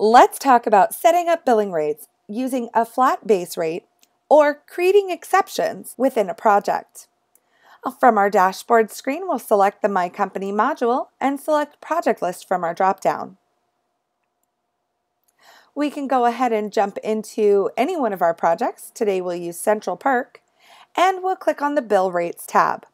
Let's talk about setting up billing rates using a flat base rate or creating exceptions within a project. Uh, from our dashboard screen, we'll select the My Company module and select Project List from our dropdown. We can go ahead and jump into any one of our projects. Today we'll use Central Perk and we'll click on the Bill Rates tab.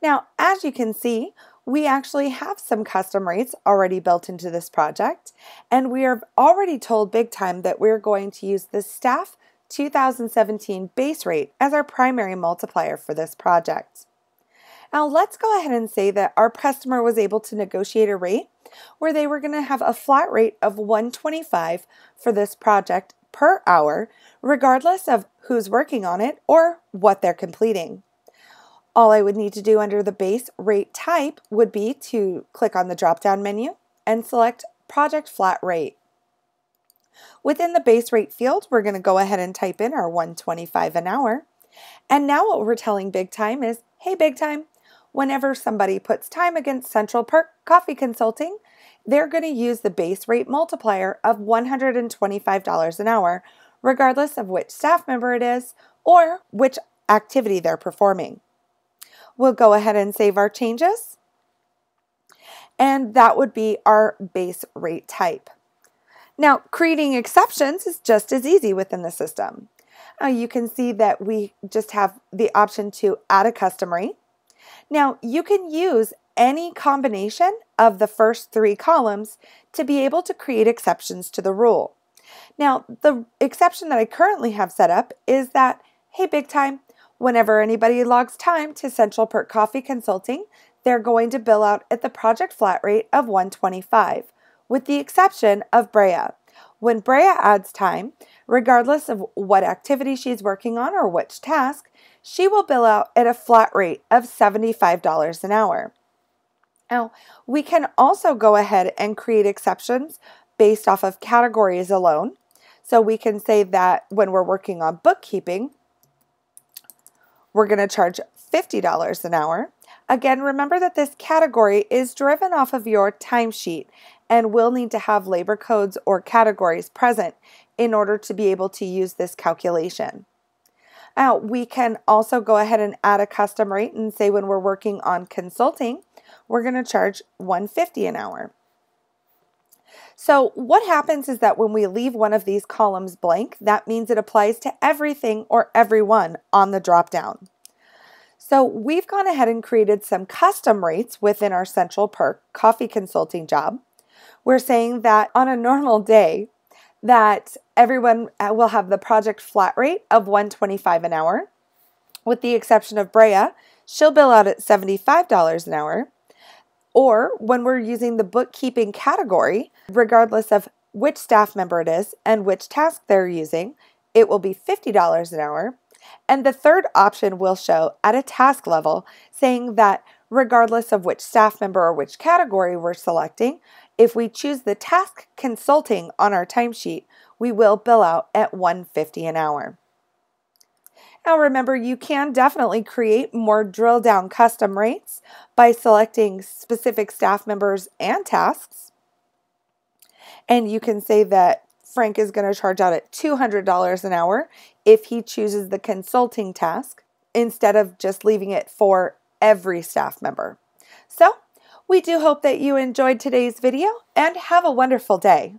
Now, as you can see, we actually have some custom rates already built into this project, and we are already told BigTime that we're going to use the staff 2017 base rate as our primary multiplier for this project. Now let's go ahead and say that our customer was able to negotiate a rate where they were going to have a flat rate of 125 for this project per hour, regardless of who's working on it or what they're completing. All I would need to do under the base rate type would be to click on the drop down menu and select project flat rate. Within the base rate field, we're going to go ahead and type in our 125 an hour. And now what we're telling BigTime is, hey BigTime, whenever somebody puts time against Central Perk Coffee Consulting, they're going to use the base rate multiplier of $125 an hour, regardless of which staff member it is or which activity they're performing. We'll go ahead and save our changes. And that would be our base rate type. Now, creating exceptions is just as easy within the system. Uh, you can see that we just have the option to add a custom rate. Now, you can use any combination of the first three columns to be able to create exceptions to the rule. Now, the exception that I currently have set up is that, hey, BigTime, whenever anybody logs time to Central Perk Coffee Consulting, they're going to bill out at the project flat rate of 125 with the exception of Brea. When Brea adds time, regardless of what activity she's working on or which task, she will bill out at a flat rate of $75 an hour. Now, we can also go ahead and create exceptions based off of categories alone. So we can say that when we're working on bookkeeping, we're going to charge $50 an hour. Again, remember that this category is driven off of your timesheet and will need to have labor codes or categories present in order to be able to use this calculation. Now, we can also go ahead and add a custom rate and say when we're working on consulting, we're going to charge 150 an hour. So what happens is that when we leave one of these columns blank, that means it applies to everything or everyone on the dropdown. So we've gone ahead and created some custom rates within our Central Perk coffee consulting job we're saying that on a normal day, that everyone uh, will have the project flat rate of 125 an hour, with the exception of Brea, she'll bill out at $75 an hour. Or when we're using the bookkeeping category, regardless of which staff member it is and which task they're using, it will be $50 an hour. And the third option will show at a task level, saying that regardless of which staff member or which category we're selecting, if we choose the task consulting on our timesheet, we will bill out at 150 an hour. Now remember, you can definitely create more drill down custom rates by selecting specific staff members and tasks. And you can say that Frank is going to charge out at $200 an hour if he chooses the consulting task instead of just leaving it for every staff member. So we do hope that you enjoyed today's video and have a wonderful day.